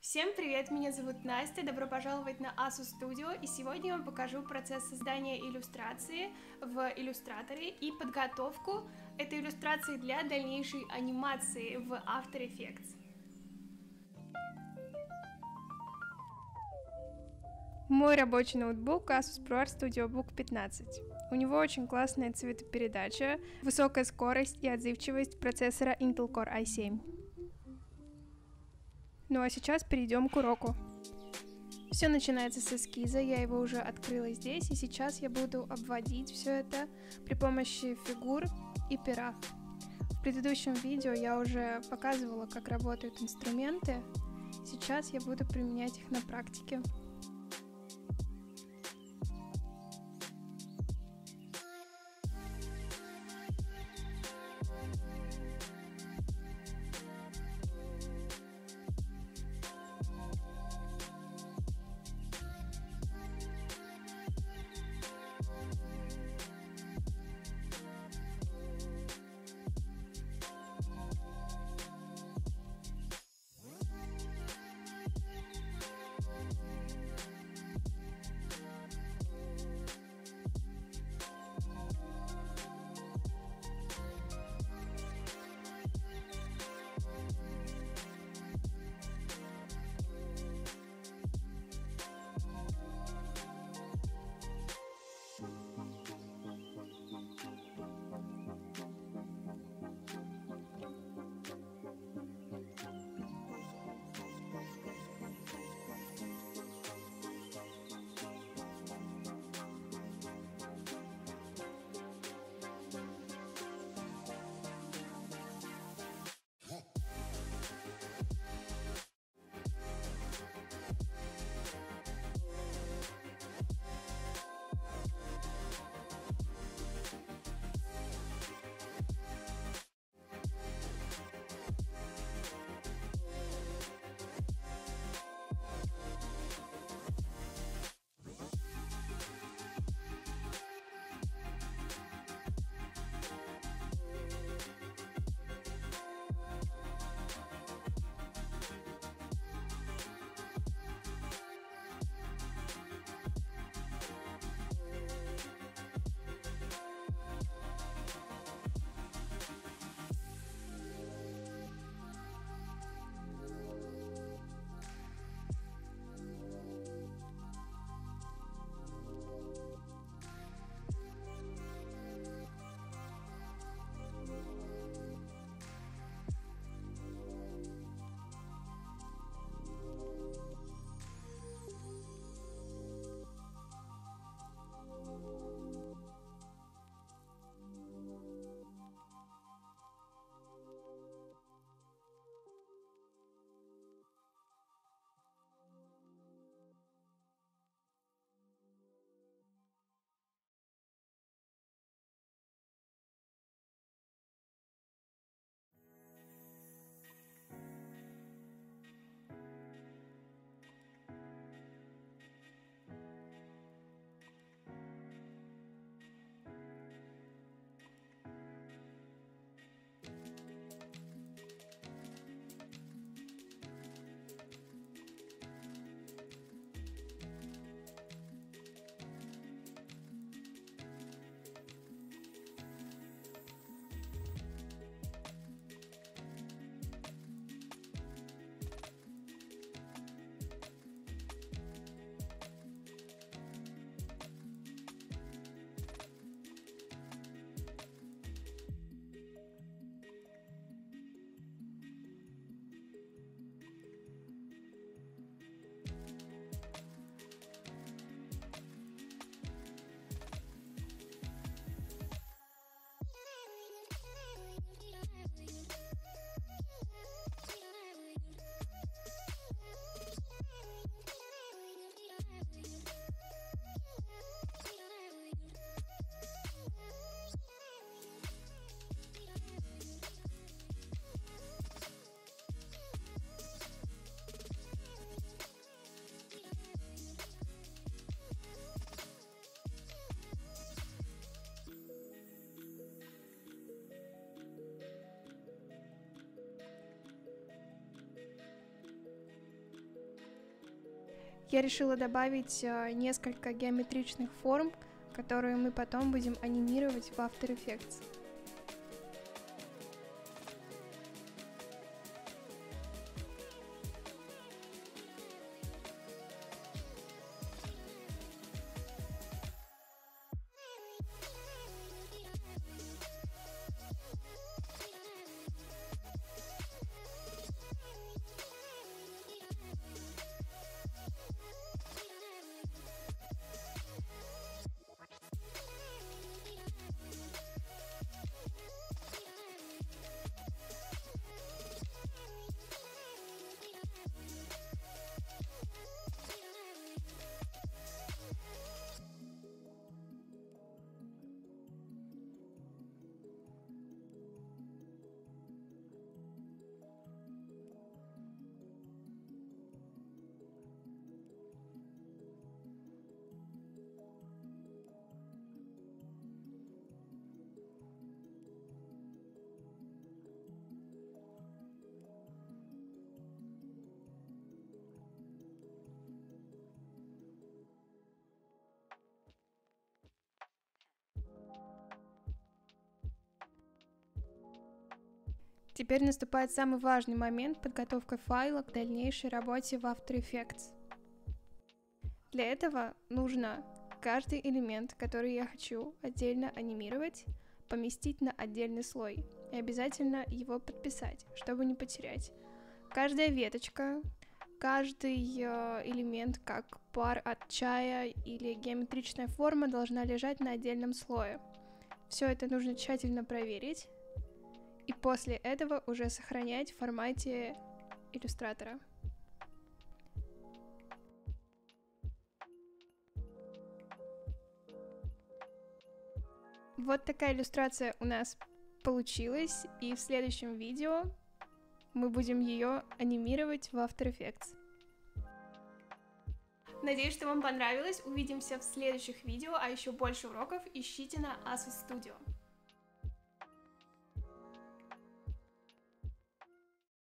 Всем привет, меня зовут Настя, добро пожаловать на Asus Studio, и сегодня я вам покажу процесс создания иллюстрации в иллюстраторе и подготовку этой иллюстрации для дальнейшей анимации в After Effects. Мой рабочий ноутбук Asus ProArt StudioBook 15. У него очень классная цветопередача, высокая скорость и отзывчивость процессора Intel Core i7. Ну а сейчас перейдем к уроку. Все начинается с эскиза, я его уже открыла здесь, и сейчас я буду обводить все это при помощи фигур и пера. В предыдущем видео я уже показывала, как работают инструменты, сейчас я буду применять их на практике. Я решила добавить э, несколько геометричных форм, которые мы потом будем анимировать в After Effects. Теперь наступает самый важный момент подготовка файла к дальнейшей работе в After Effects. Для этого нужно каждый элемент, который я хочу отдельно анимировать, поместить на отдельный слой и обязательно его подписать, чтобы не потерять. Каждая веточка, каждый э, элемент, как пар от чая или геометричная форма, должна лежать на отдельном слое. Все это нужно тщательно проверить, и после этого уже сохранять в формате иллюстратора. Вот такая иллюстрация у нас получилась, и в следующем видео мы будем ее анимировать в After Effects. Надеюсь, что вам понравилось. Увидимся в следующих видео, а еще больше уроков ищите на Asus Studio.